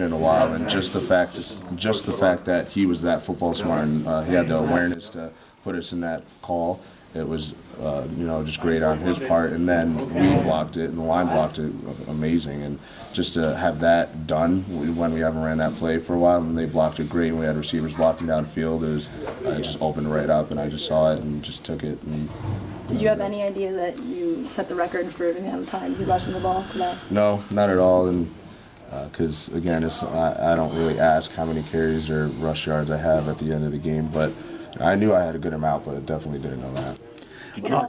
in a while, and just the fact, just, just the fact that he was that football smart and uh, he had the awareness to put us in that call. It was, uh, you know, just great on his part, and then we blocked it, and the line blocked it, amazing, and just to have that done we- when we haven't ran that play for a while, and they blocked it great, and we had receivers blocking downfield, it was, uh, it just opened right up, and I just saw it and just took it, and Did you have any idea that you set the record for the amount of times you rushed the ball? No, not at all. And Uh, because again, it's I, I don't really ask how many carries or rush yards I have at the end of the game, but I knew I had a good amount, but I definitely didn't know that. Did you,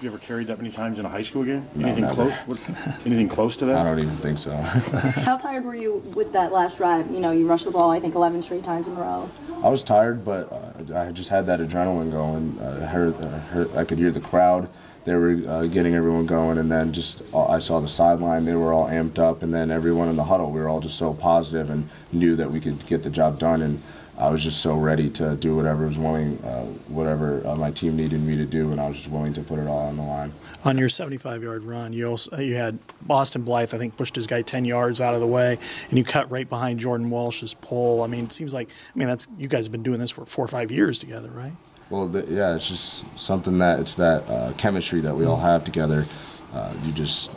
you ever carried that many times in a high school game? Anything never. close? What, anything close to that? I don't even think so. How tired were you with that last drive? You know, you rushed the ball, I think, 11 straight times in a row. I was tired, but uh, I just had that adrenaline going. I heard, I heard, I could hear the crowd. They were uh, getting everyone going, and then just uh, I saw the sideline. They were all amped up, and then everyone in the huddle. We were all just so positive and knew that we could get the job done. And I was just so ready to do whatever was willing, uh, whatever uh, my team needed me to do, and I was just willing to put it all on the line. On your 75-yard run, you also you had Austin Blythe, I think, pushed his guy 10 yards out of the way, and you cut right behind Jordan Walsh's pole. I mean, it seems like I mean that's you guys have been doing this for four or five years together, right? Well, th- yeah, it's just something that it's that uh, chemistry that we all have together. Uh, you just,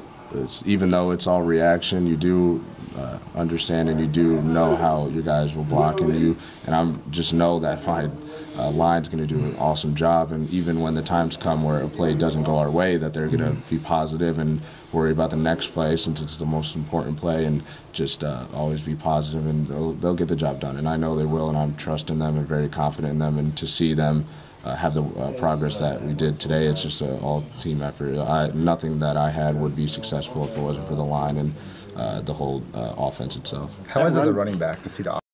it's, even though it's all reaction, you do uh, understand and you do know how your guys will block, and you. And I'm just know that my uh, line's going to do an awesome job, and even when the times come where a play doesn't go our way, that they're going to be positive and worry about the next play since it's the most important play, and just uh, always be positive, and they'll, they'll get the job done, and I know they will, and I'm trusting them and very confident in them, and to see them uh, have the uh, progress that we did today. It's just an all team effort. I, nothing that I had would be successful if it wasn't for the line and uh, the whole uh, offense itself. How is it as a running back to see the